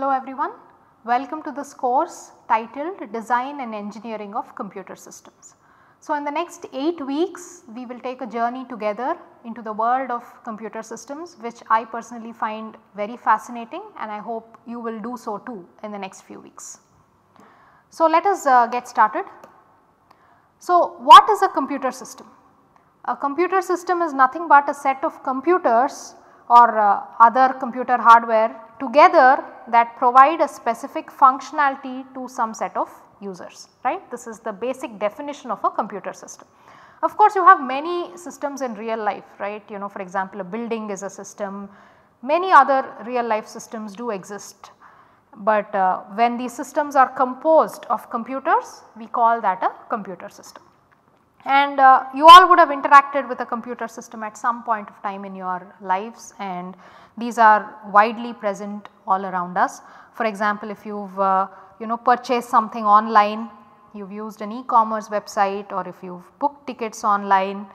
Hello everyone, welcome to this course titled Design and Engineering of Computer Systems. So, in the next 8 weeks we will take a journey together into the world of computer systems which I personally find very fascinating and I hope you will do so too in the next few weeks. So, let us uh, get started. So, what is a computer system? A computer system is nothing but a set of computers or uh, other computer hardware together that provide a specific functionality to some set of users right. This is the basic definition of a computer system. Of course, you have many systems in real life right you know for example, a building is a system many other real life systems do exist. But uh, when these systems are composed of computers we call that a computer system. And uh, you all would have interacted with a computer system at some point of time in your lives and these are widely present all around us. For example, if you have uh, you know purchased something online, you have used an e-commerce website or if you have booked tickets online,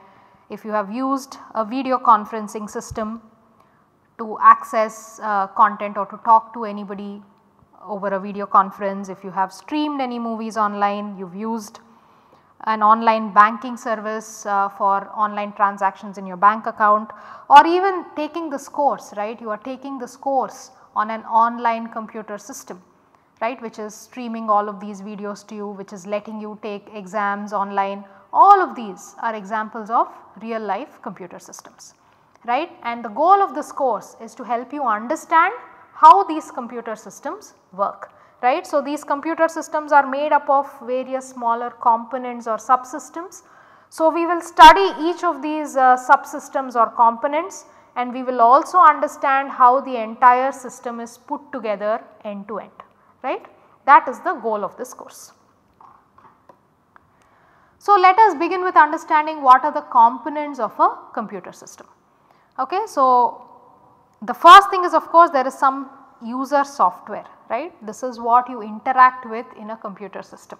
if you have used a video conferencing system to access uh, content or to talk to anybody over a video conference, if you have streamed any movies online, you have used an online banking service uh, for online transactions in your bank account or even taking this course right? You are taking this course on an online computer system right? Which is streaming all of these videos to you which is letting you take exams online. All of these are examples of real life computer systems right? And the goal of this course is to help you understand how these computer systems work right. So, these computer systems are made up of various smaller components or subsystems. So, we will study each of these uh, subsystems or components and we will also understand how the entire system is put together end to end right. That is the goal of this course. So, let us begin with understanding what are the components of a computer system. Okay. So, the first thing is of course there is some user software right. This is what you interact with in a computer system.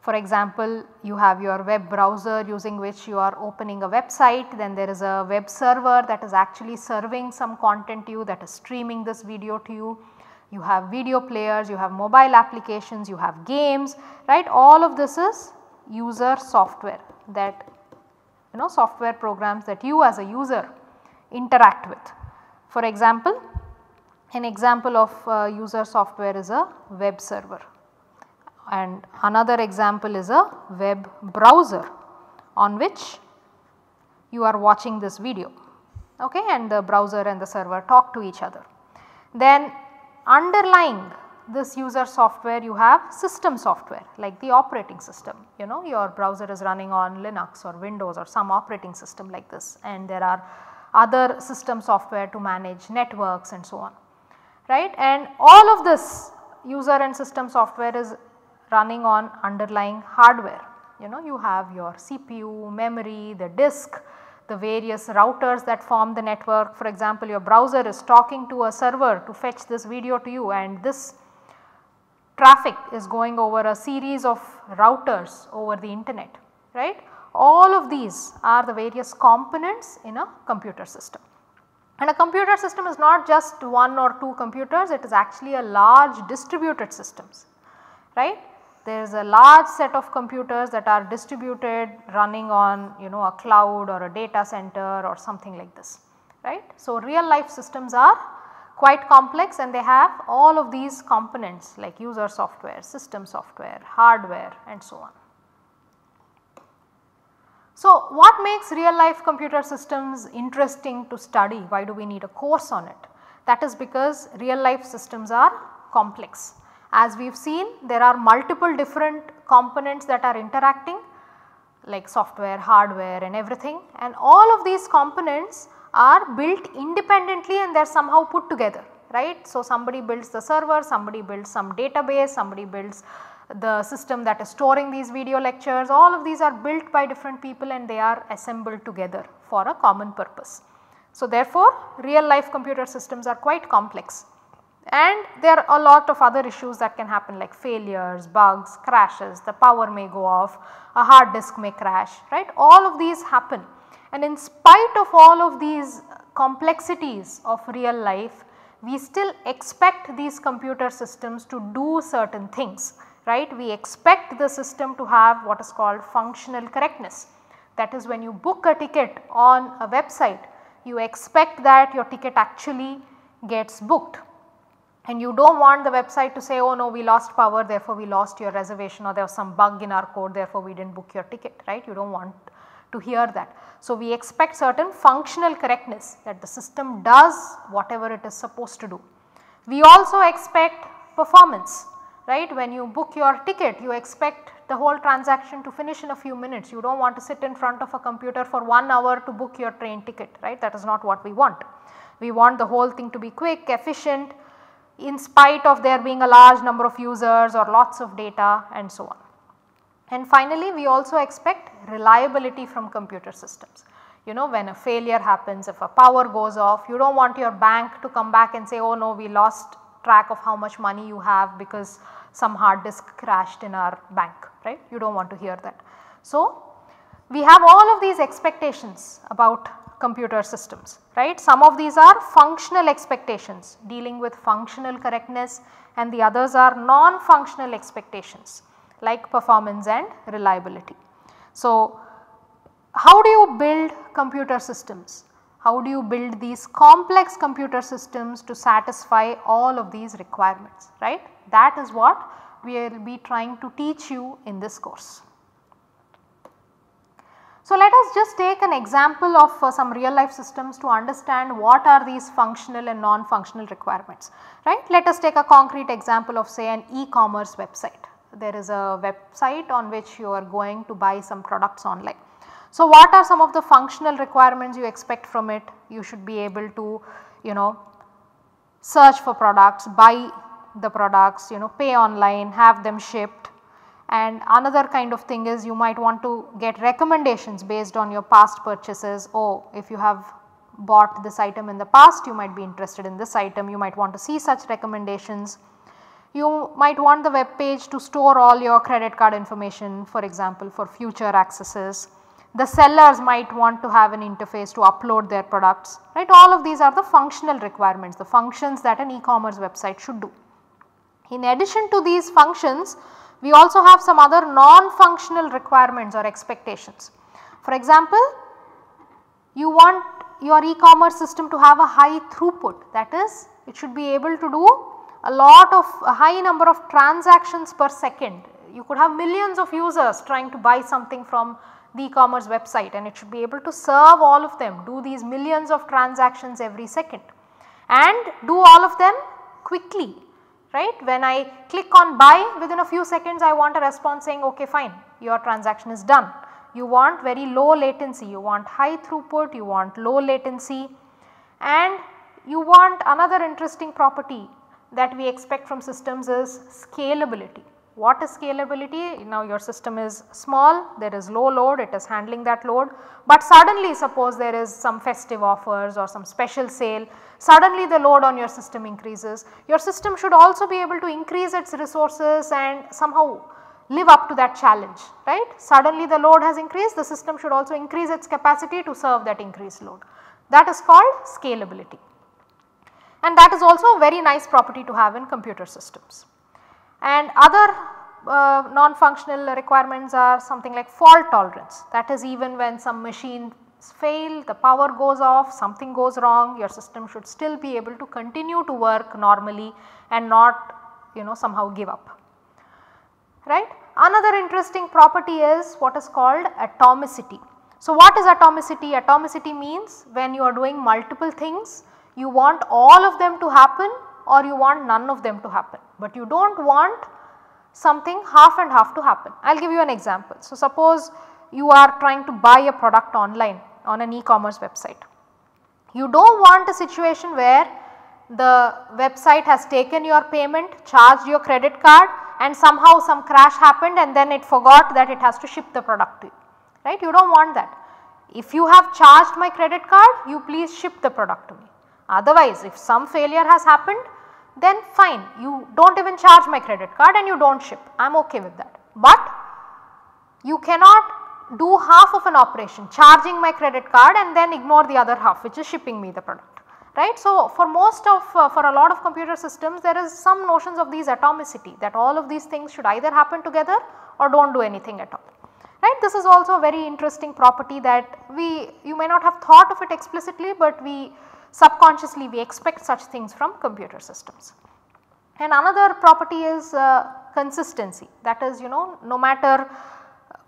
For example, you have your web browser using which you are opening a website then there is a web server that is actually serving some content to you that is streaming this video to you. You have video players, you have mobile applications, you have games right all of this is user software that you know software programs that you as a user interact with. For example, an example of uh, user software is a web server. And another example is a web browser on which you are watching this video okay? And the browser and the server talk to each other. Then underlying this user software you have system software like the operating system. You know your browser is running on Linux or Windows or some operating system like this. And there are other system software to manage networks and so on right and all of this user and system software is running on underlying hardware. You know you have your CPU, memory, the disk, the various routers that form the network. For example, your browser is talking to a server to fetch this video to you and this traffic is going over a series of routers over the internet right. All of these are the various components in a computer system. And a computer system is not just one or two computers, it is actually a large distributed systems, right. There is a large set of computers that are distributed running on you know a cloud or a data center or something like this, right. So, real life systems are quite complex and they have all of these components like user software, system software, hardware and so on. So, what makes real life computer systems interesting to study? Why do we need a course on it? That is because real life systems are complex. As we have seen there are multiple different components that are interacting like software, hardware and everything and all of these components are built independently and they are somehow put together right. So, somebody builds the server, somebody builds some database, somebody builds the system that is storing these video lectures all of these are built by different people and they are assembled together for a common purpose. So, therefore, real life computer systems are quite complex and there are a lot of other issues that can happen like failures, bugs, crashes, the power may go off, a hard disk may crash right all of these happen and in spite of all of these complexities of real life we still expect these computer systems to do certain things right. We expect the system to have what is called functional correctness that is when you book a ticket on a website you expect that your ticket actually gets booked and you do not want the website to say oh no we lost power therefore we lost your reservation or there was some bug in our code therefore we did not book your ticket right you do not want to hear that. So, we expect certain functional correctness that the system does whatever it is supposed to do. We also expect performance right when you book your ticket you expect the whole transaction to finish in a few minutes you do not want to sit in front of a computer for 1 hour to book your train ticket right that is not what we want. We want the whole thing to be quick efficient in spite of there being a large number of users or lots of data and so on. And finally we also expect reliability from computer systems. You know when a failure happens if a power goes off you do not want your bank to come back and say oh no we lost track of how much money you have because some hard disk crashed in our bank right you do not want to hear that. So, we have all of these expectations about computer systems right. Some of these are functional expectations dealing with functional correctness and the others are non-functional expectations like performance and reliability. So, how do you build computer systems? How do you build these complex computer systems to satisfy all of these requirements right. That is what we will be trying to teach you in this course. So, let us just take an example of uh, some real life systems to understand what are these functional and non-functional requirements, right. Let us take a concrete example of say an e-commerce website. There is a website on which you are going to buy some products online. So, what are some of the functional requirements you expect from it? You should be able to you know search for products, buy the products, you know pay online, have them shipped and another kind of thing is you might want to get recommendations based on your past purchases. Oh, if you have bought this item in the past you might be interested in this item, you might want to see such recommendations. You might want the web page to store all your credit card information for example for future accesses. The sellers might want to have an interface to upload their products right all of these are the functional requirements the functions that an e-commerce website should do. In addition to these functions we also have some other non-functional requirements or expectations. For example, you want your e-commerce system to have a high throughput that is it should be able to do a lot of a high number of transactions per second. You could have millions of users trying to buy something from the e-commerce website and it should be able to serve all of them do these millions of transactions every second and do all of them quickly right. When I click on buy within a few seconds I want a response saying okay fine your transaction is done. You want very low latency, you want high throughput, you want low latency and you want another interesting property that we expect from systems is scalability. What is scalability? Now your system is small, there is low load, it is handling that load, but suddenly suppose there is some festive offers or some special sale, suddenly the load on your system increases. Your system should also be able to increase its resources and somehow live up to that challenge, right. Suddenly the load has increased, the system should also increase its capacity to serve that increased load. That is called scalability and that is also a very nice property to have in computer systems. And other uh, non-functional requirements are something like fault tolerance that is even when some machines fail, the power goes off, something goes wrong, your system should still be able to continue to work normally and not you know somehow give up. Right. Another interesting property is what is called atomicity. So, what is atomicity? Atomicity means when you are doing multiple things you want all of them to happen or you want none of them to happen, but you do not want something half and half to happen. I will give you an example. So, suppose you are trying to buy a product online on an e-commerce website. You do not want a situation where the website has taken your payment, charged your credit card and somehow some crash happened and then it forgot that it has to ship the product to you, right. You do not want that. If you have charged my credit card, you please ship the product to me. Otherwise, if some failure has happened, then fine you do not even charge my credit card and you do not ship I am ok with that. But you cannot do half of an operation charging my credit card and then ignore the other half which is shipping me the product. right. So, for most of uh, for a lot of computer systems there is some notions of these atomicity that all of these things should either happen together or do not do anything at all right. This is also a very interesting property that we you may not have thought of it explicitly, but we subconsciously we expect such things from computer systems. And another property is uh, consistency that is you know no matter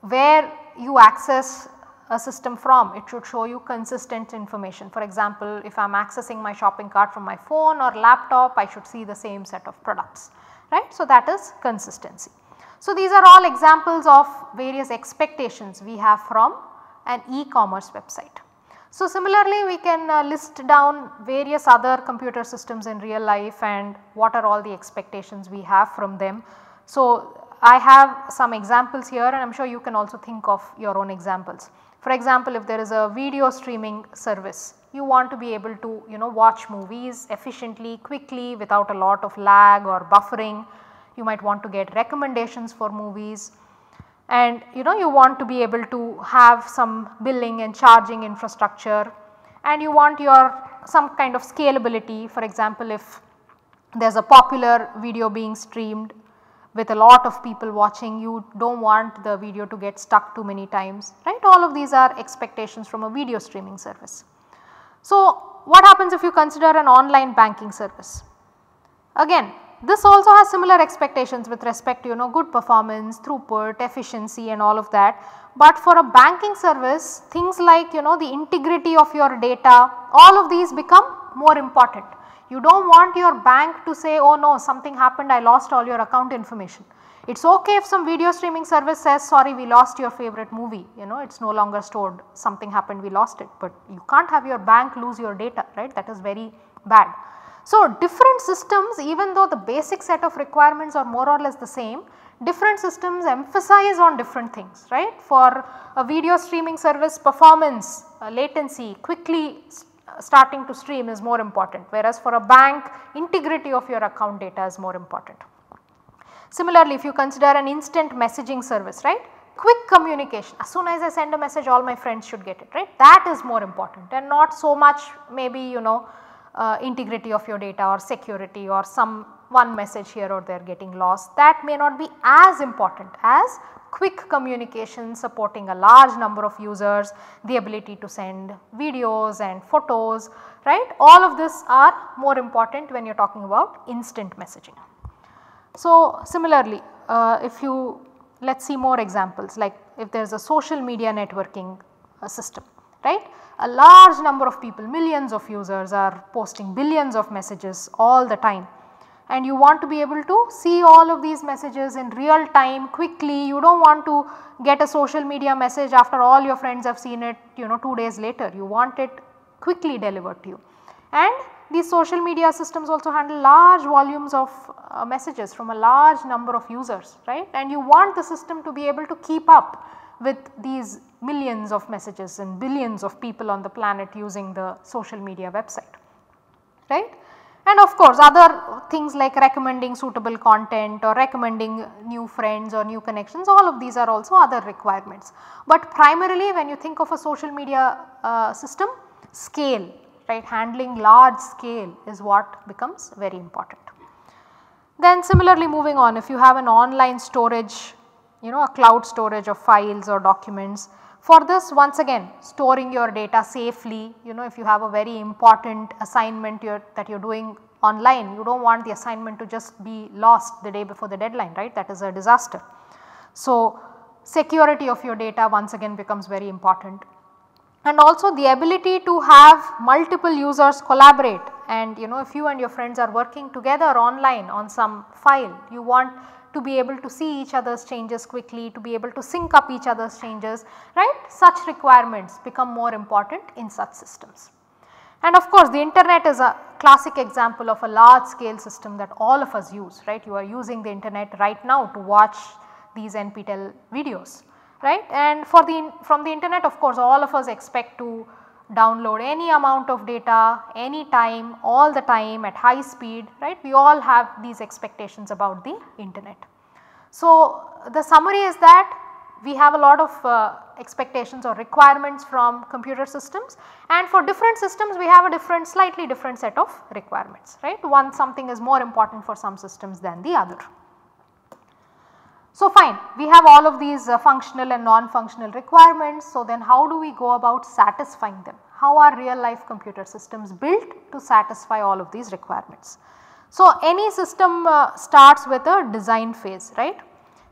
where you access a system from it should show you consistent information. For example, if I am accessing my shopping cart from my phone or laptop I should see the same set of products right. So, that is consistency. So, these are all examples of various expectations we have from an e-commerce website. So, similarly we can uh, list down various other computer systems in real life and what are all the expectations we have from them. So, I have some examples here and I am sure you can also think of your own examples. For example, if there is a video streaming service, you want to be able to you know watch movies efficiently, quickly without a lot of lag or buffering you might want to get recommendations for movies and you know you want to be able to have some billing and charging infrastructure and you want your some kind of scalability for example if there is a popular video being streamed with a lot of people watching you do not want the video to get stuck too many times right all of these are expectations from a video streaming service. So, what happens if you consider an online banking service? Again this also has similar expectations with respect to you know good performance, throughput, efficiency and all of that. But for a banking service things like you know the integrity of your data all of these become more important. You do not want your bank to say oh no something happened I lost all your account information. It is okay if some video streaming service says sorry we lost your favorite movie you know it is no longer stored something happened we lost it but you can't have your bank lose your data right that is very bad. So, different systems even though the basic set of requirements are more or less the same, different systems emphasize on different things right. For a video streaming service performance, uh, latency, quickly uh, starting to stream is more important whereas for a bank integrity of your account data is more important. Similarly, if you consider an instant messaging service right quick communication as soon as I send a message all my friends should get it right that is more important and not so much maybe you know uh, integrity of your data or security or some one message here or there getting lost. That may not be as important as quick communication supporting a large number of users, the ability to send videos and photos right? All of this are more important when you are talking about instant messaging. So, similarly uh, if you let us see more examples like if there is a social media networking uh, system right? A large number of people millions of users are posting billions of messages all the time. And you want to be able to see all of these messages in real time quickly. You do not want to get a social media message after all your friends have seen it you know 2 days later. You want it quickly delivered to you. And these social media systems also handle large volumes of uh, messages from a large number of users right? And you want the system to be able to keep up with these millions of messages and billions of people on the planet using the social media website right. And of course other things like recommending suitable content or recommending new friends or new connections all of these are also other requirements. But primarily when you think of a social media uh, system scale right handling large scale is what becomes very important. Then similarly moving on if you have an online storage you know a cloud storage of files or documents. For this once again storing your data safely you know if you have a very important assignment you're, that you are doing online you do not want the assignment to just be lost the day before the deadline right? That is a disaster. So, security of your data once again becomes very important. And also the ability to have multiple users collaborate. And you know if you and your friends are working together online on some file you want to be able to see each other's changes quickly, to be able to sync up each other's changes, right. Such requirements become more important in such systems. And of course, the internet is a classic example of a large scale system that all of us use, right. You are using the internet right now to watch these NPTEL videos, right. And for the from the internet of course, all of us expect to download any amount of data, any time, all the time at high speed, right. We all have these expectations about the internet. So, the summary is that we have a lot of uh, expectations or requirements from computer systems and for different systems we have a different slightly different set of requirements right. One something is more important for some systems than the other. So fine we have all of these uh, functional and non-functional requirements. So then how do we go about satisfying them? How are real life computer systems built to satisfy all of these requirements? So any system uh, starts with a design phase right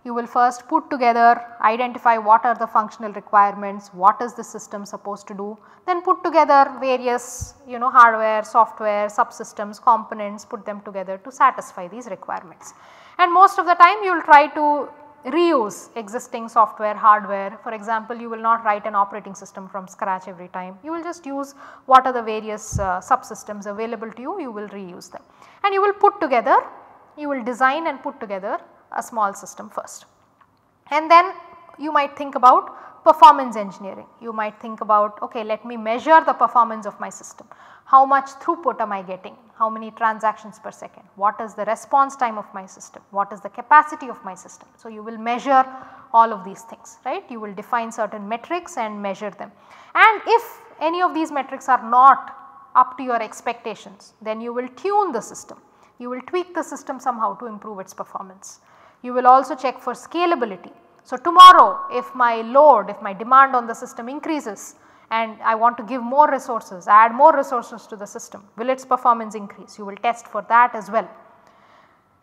you will first put together identify what are the functional requirements, what is the system supposed to do, then put together various you know hardware, software, subsystems, components put them together to satisfy these requirements. And most of the time you will try to reuse existing software, hardware. For example, you will not write an operating system from scratch every time. You will just use what are the various uh, subsystems available to you, you will reuse them. And you will put together, you will design and put together a small system first. And then you might think about performance engineering. You might think about okay let me measure the performance of my system. How much throughput am I getting? How many transactions per second? What is the response time of my system? What is the capacity of my system? So, you will measure all of these things right. You will define certain metrics and measure them. And if any of these metrics are not up to your expectations then you will tune the system. You will tweak the system somehow to improve its performance. You will also check for scalability. So, tomorrow if my load, if my demand on the system increases and I want to give more resources, add more resources to the system, will its performance increase? You will test for that as well,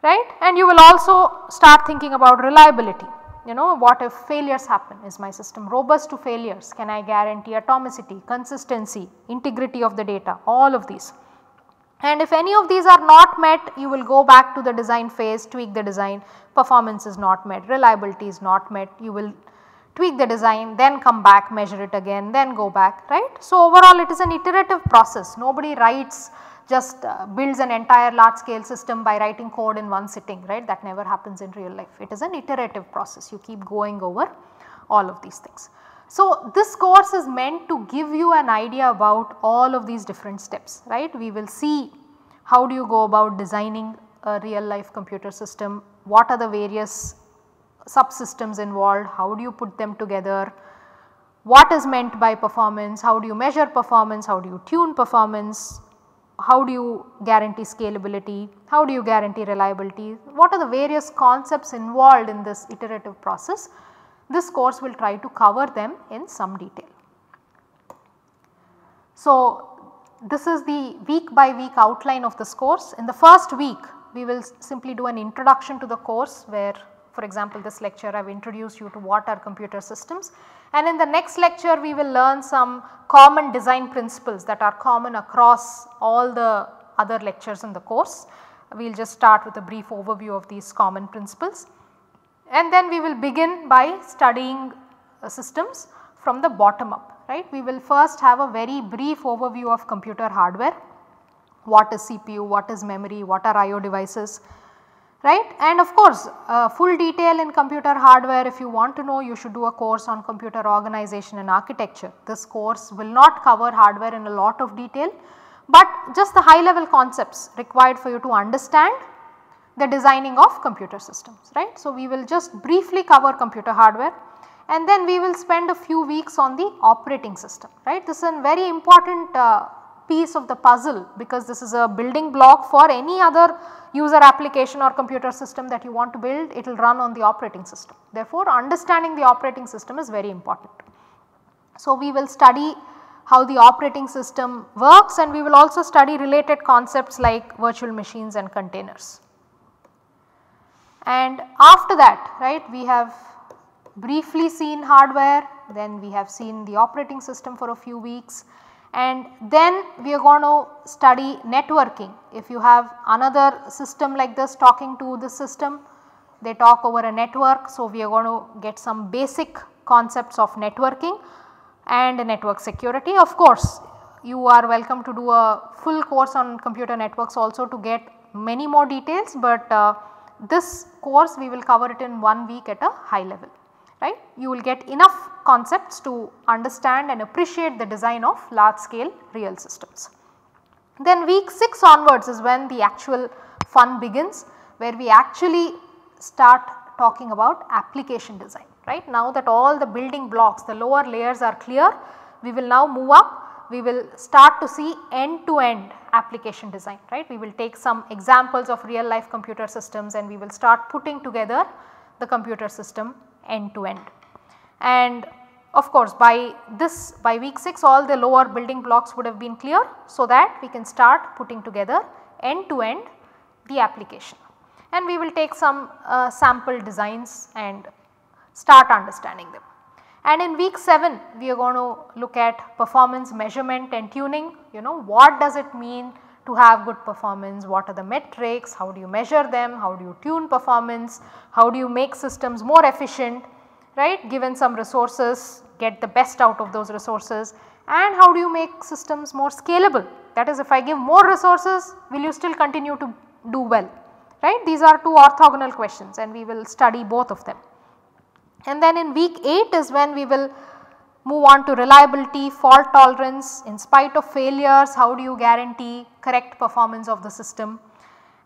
right. And you will also start thinking about reliability. You know what if failures happen? Is my system robust to failures? Can I guarantee atomicity, consistency, integrity of the data, all of these. And if any of these are not met, you will go back to the design phase, tweak the design, performance is not met, reliability is not met, you will tweak the design, then come back, measure it again, then go back, right. So, overall it is an iterative process, nobody writes just uh, builds an entire large scale system by writing code in one sitting, right, that never happens in real life. It is an iterative process, you keep going over all of these things. So, this course is meant to give you an idea about all of these different steps right. We will see how do you go about designing a real life computer system, what are the various subsystems involved, how do you put them together, what is meant by performance, how do you measure performance, how do you tune performance, how do you guarantee scalability, how do you guarantee reliability, what are the various concepts involved in this iterative process? This course will try to cover them in some detail. So, this is the week by week outline of this course. In the first week we will simply do an introduction to the course where for example this lecture I have introduced you to what are computer systems. And in the next lecture we will learn some common design principles that are common across all the other lectures in the course. We will just start with a brief overview of these common principles. And then we will begin by studying uh, systems from the bottom up right. We will first have a very brief overview of computer hardware, what is CPU, what is memory, what are IO devices right. And of course, uh, full detail in computer hardware if you want to know you should do a course on computer organization and architecture. This course will not cover hardware in a lot of detail, but just the high level concepts required for you to understand the designing of computer systems right. So, we will just briefly cover computer hardware and then we will spend a few weeks on the operating system right. This is a very important uh, piece of the puzzle because this is a building block for any other user application or computer system that you want to build it will run on the operating system. Therefore, understanding the operating system is very important. So, we will study how the operating system works and we will also study related concepts like virtual machines and containers. And after that right we have briefly seen hardware then we have seen the operating system for a few weeks and then we are going to study networking. If you have another system like this talking to the system they talk over a network. So, we are going to get some basic concepts of networking and network security. Of course, you are welcome to do a full course on computer networks also to get many more details, but uh, this course we will cover it in one week at a high level right. You will get enough concepts to understand and appreciate the design of large scale real systems. Then week 6 onwards is when the actual fun begins where we actually start talking about application design right. Now that all the building blocks the lower layers are clear we will now move up we will start to see end to end application design right. We will take some examples of real life computer systems and we will start putting together the computer system end to end. And of course by this by week 6 all the lower building blocks would have been clear so that we can start putting together end to end the application. And we will take some uh, sample designs and start understanding them. And in week 7 we are going to look at performance measurement and tuning. You know what does it mean to have good performance, what are the metrics, how do you measure them, how do you tune performance, how do you make systems more efficient right? Given some resources get the best out of those resources. And how do you make systems more scalable? That is if I give more resources will you still continue to do well? Right? These are two orthogonal questions and we will study both of them. And then in week 8 is when we will move on to reliability, fault tolerance, in spite of failures how do you guarantee correct performance of the system.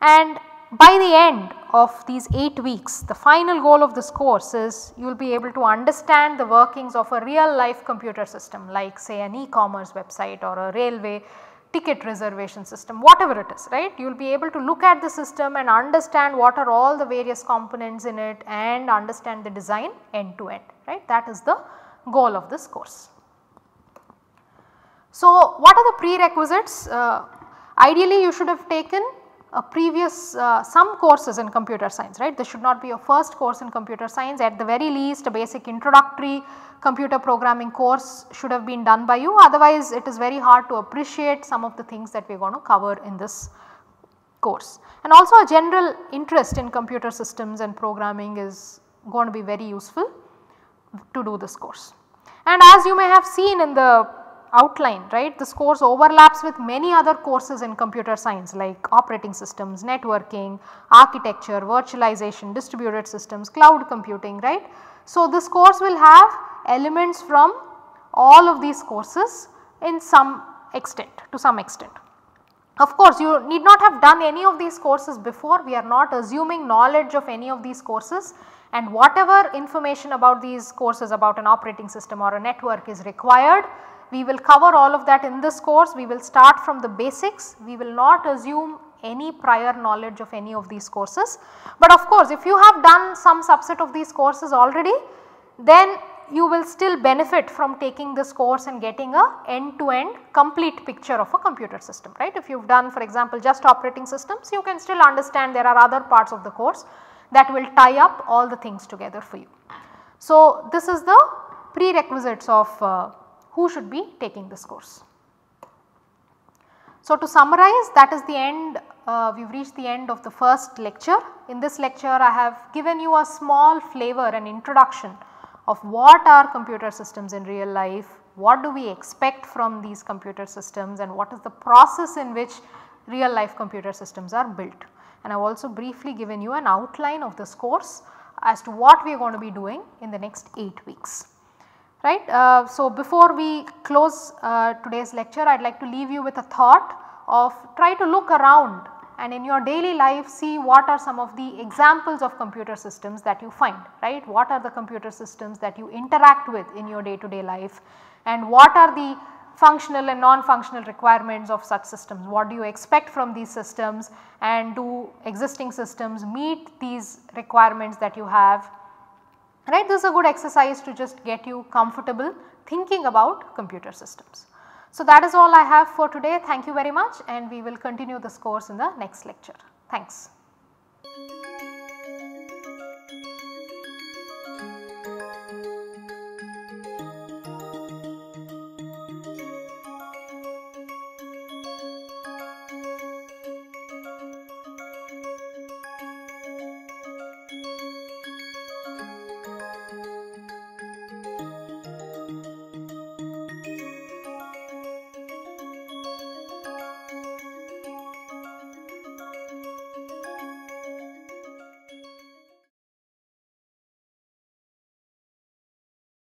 And by the end of these 8 weeks the final goal of this course is you will be able to understand the workings of a real life computer system like say an e-commerce website or a railway ticket reservation system whatever it is right. You will be able to look at the system and understand what are all the various components in it and understand the design end to end right that is the goal of this course. So, what are the prerequisites? Uh, ideally you should have taken a previous uh, some courses in computer science right. This should not be your first course in computer science at the very least a basic introductory computer programming course should have been done by you otherwise it is very hard to appreciate some of the things that we are going to cover in this course. And also a general interest in computer systems and programming is going to be very useful to do this course. And as you may have seen in the outline right this course overlaps with many other courses in computer science like operating systems, networking, architecture, virtualization, distributed systems, cloud computing right. So, this course will have elements from all of these courses in some extent to some extent. Of course, you need not have done any of these courses before we are not assuming knowledge of any of these courses and whatever information about these courses about an operating system or a network is required we will cover all of that in this course. We will start from the basics. We will not assume any prior knowledge of any of these courses. But of course, if you have done some subset of these courses already, then you will still benefit from taking this course and getting a end to end complete picture of a computer system, right. If you have done for example just operating systems, you can still understand there are other parts of the course that will tie up all the things together for you. So, this is the prerequisites of uh, who should be taking this course. So, to summarize that is the end uh, we have reached the end of the first lecture. In this lecture I have given you a small flavor and introduction of what are computer systems in real life, what do we expect from these computer systems and what is the process in which real life computer systems are built. And I have also briefly given you an outline of this course as to what we are going to be doing in the next 8 weeks right. Uh, so, before we close uh, today's lecture I would like to leave you with a thought of try to look around and in your daily life see what are some of the examples of computer systems that you find right. What are the computer systems that you interact with in your day to day life and what are the functional and non-functional requirements of such systems. What do you expect from these systems and do existing systems meet these requirements that you have right. This is a good exercise to just get you comfortable thinking about computer systems. So, that is all I have for today. Thank you very much and we will continue this course in the next lecture. Thanks.